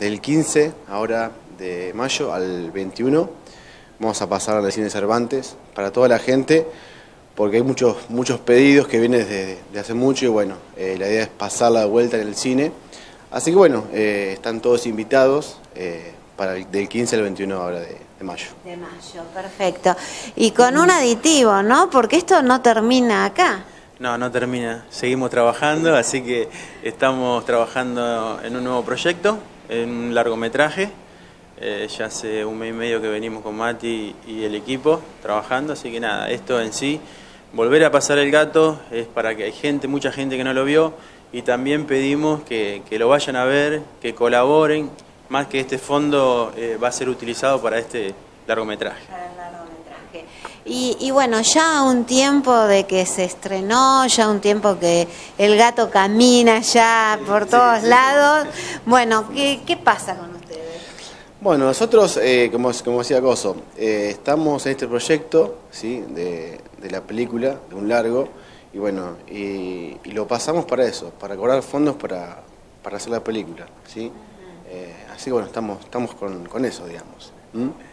del 15 ahora de mayo al 21 vamos a pasar al cine Cervantes para toda la gente porque hay muchos, muchos pedidos que vienen desde de hace mucho y bueno, eh, la idea es pasarla de vuelta en el cine. Así que bueno, eh, están todos invitados eh, para el, del 15 al 21 ahora de, de mayo. De mayo, perfecto. Y con un aditivo, ¿no? Porque esto no termina acá. No, no termina. Seguimos trabajando, así que estamos trabajando en un nuevo proyecto, en un largometraje. Eh, ya hace un mes y medio que venimos con Mati y el equipo trabajando, así que nada, esto en sí Volver a pasar el gato es para que hay gente, mucha gente que no lo vio y también pedimos que, que lo vayan a ver, que colaboren, más que este fondo eh, va a ser utilizado para este largometraje. Y, y, bueno, ya un tiempo de que se estrenó, ya un tiempo que el gato camina ya por todos lados. Bueno, ¿qué, qué pasa con ustedes? Bueno, nosotros, eh, como, como decía Coso, eh, estamos en este proyecto ¿sí? de, de la película, de un largo, y bueno, y, y lo pasamos para eso, para cobrar fondos para, para hacer la película, ¿sí? Eh, así que bueno, estamos, estamos con, con eso, digamos. ¿Mm?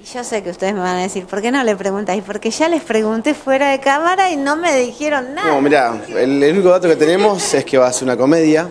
Y yo sé que ustedes me van a decir, ¿por qué no le preguntáis? Porque ya les pregunté fuera de cámara y no me dijeron nada. No, mirá, el, el único dato que tenemos es que va a ser una comedia,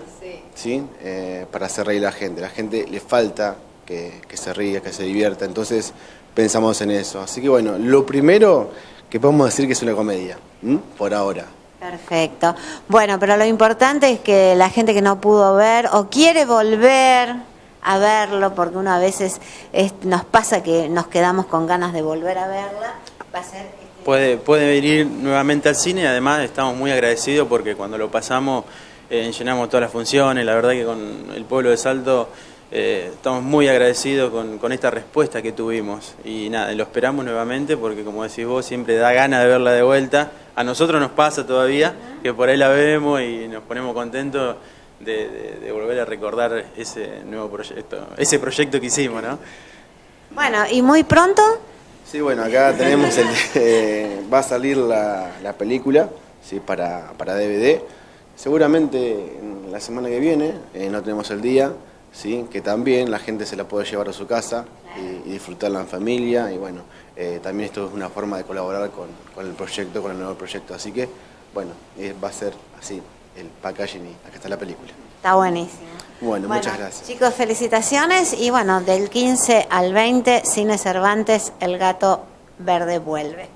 ¿sí? Eh, para hacer reír a la gente. La gente le falta que, que se ría, que se divierta, entonces pensamos en eso. Así que bueno, lo primero que podemos decir que es una comedia, ¿m? por ahora. Perfecto. Bueno, pero lo importante es que la gente que no pudo ver o quiere volver a verlo, porque uno a veces es, nos pasa que nos quedamos con ganas de volver a verla, va a ser... Este... Puede, puede venir nuevamente al cine, además estamos muy agradecidos porque cuando lo pasamos eh, llenamos todas las funciones, la verdad que con el pueblo de Salto eh, estamos muy agradecidos con, con, esta respuesta que tuvimos y nada, lo esperamos nuevamente porque como decís vos, siempre da ganas de verla de vuelta. A nosotros nos pasa todavía que por ahí la vemos y nos ponemos contentos de, de, de volver a recordar ese nuevo proyecto, ese proyecto que hicimos, ¿no? Bueno, ¿y muy pronto? Sí, bueno, acá tenemos el... Eh, va a salir la, la película ¿sí? para, para DVD. Seguramente la semana que viene, eh, no tenemos el día, ¿sí? que también la gente se la puede llevar a su casa y, y disfrutarla en familia. Y bueno, eh, también esto es una forma de colaborar con, con, el proyecto, con el nuevo proyecto. Así que, bueno, eh, va a ser así el packaging y acá está la película. Está buenísimo. Bueno, bueno, muchas gracias. Chicos, felicitaciones y bueno, del 15 al 20, Cine Cervantes, El Gato Verde vuelve.